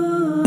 you.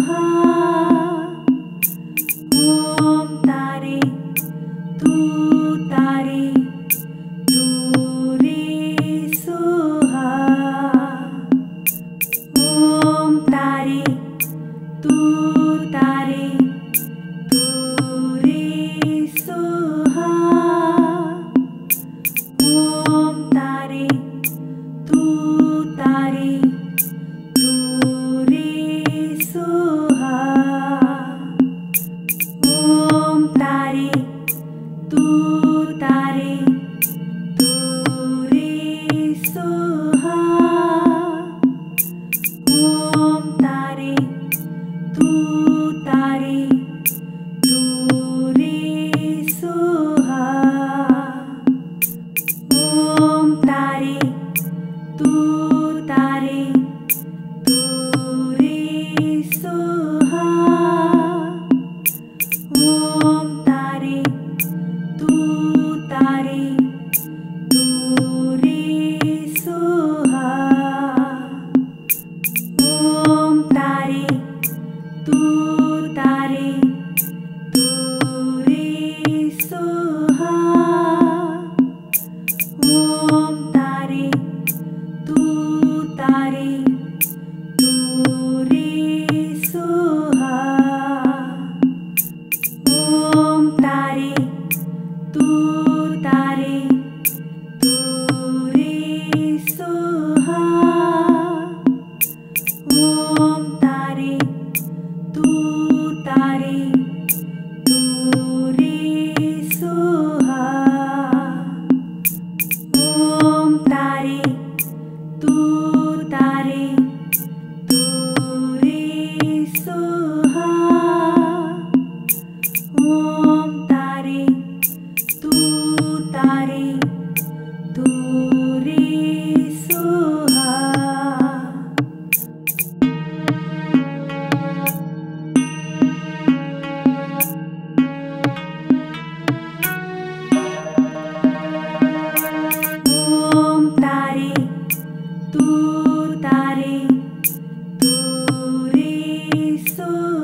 Do. nari.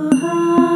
high.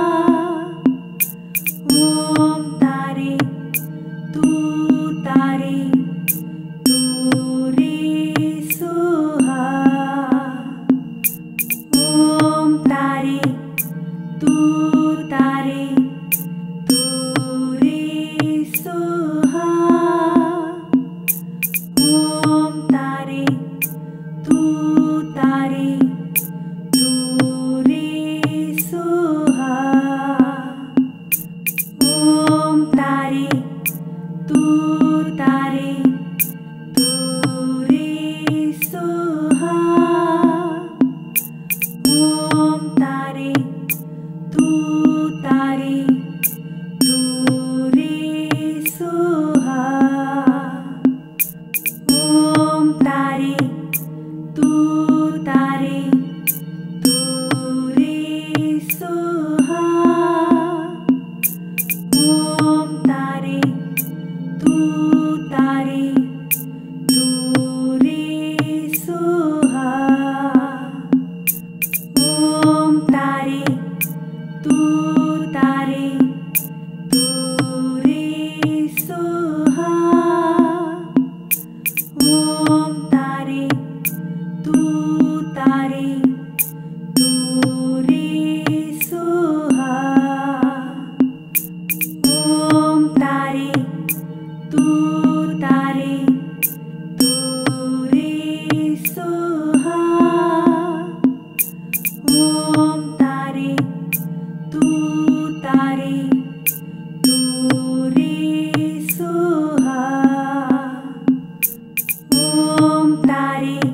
you. Body.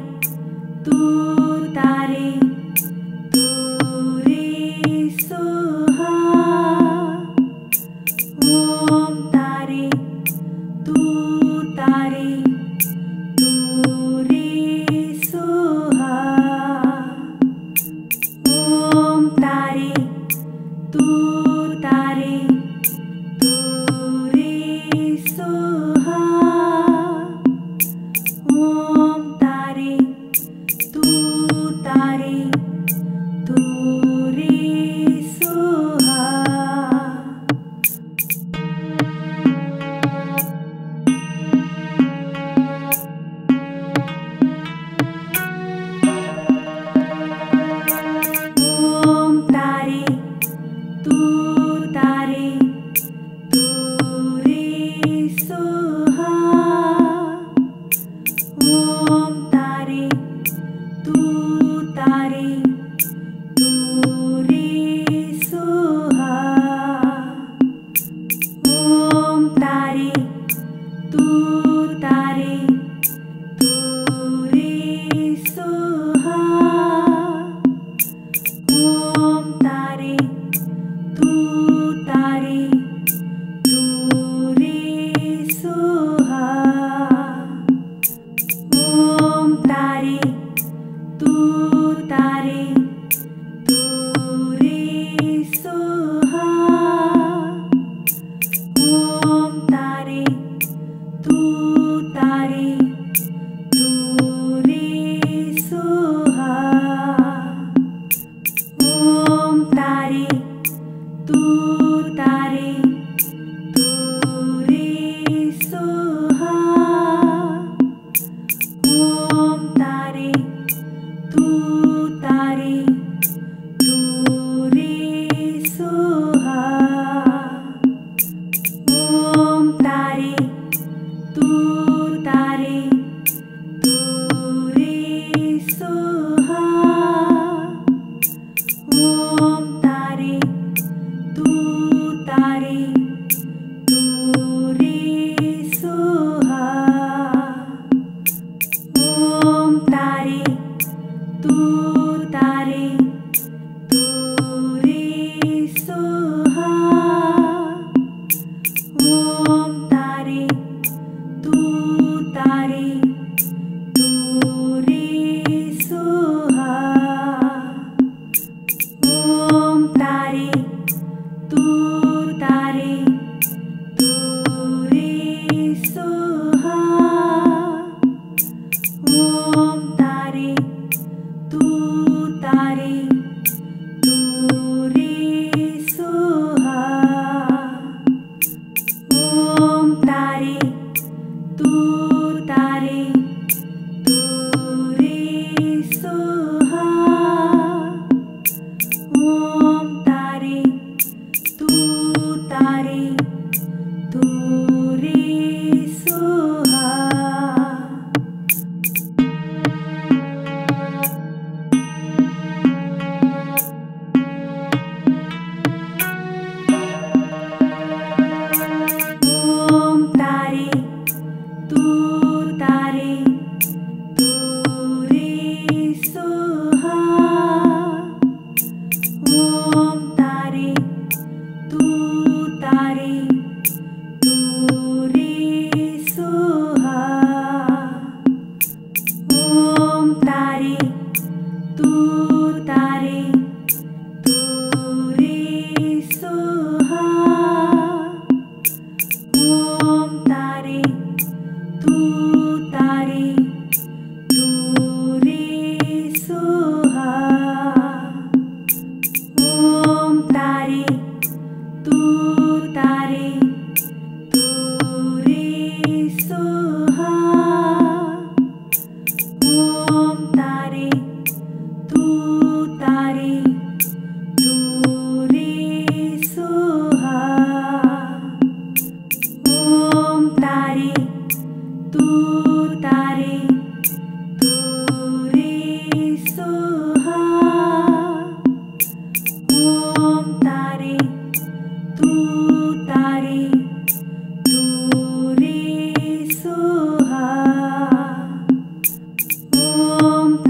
तारे ओम तारी तू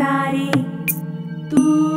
Party. Tu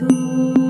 do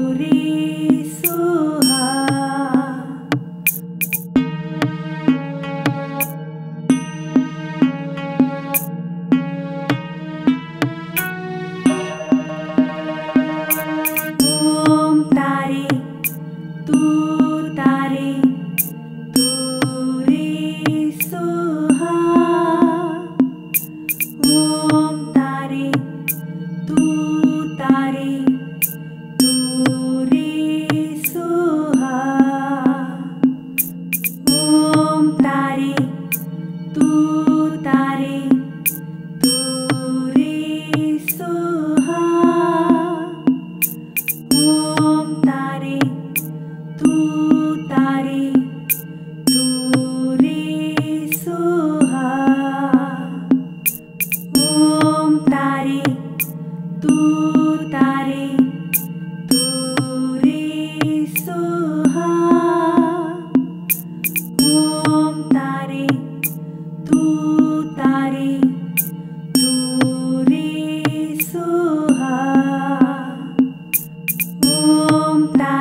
do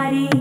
ready.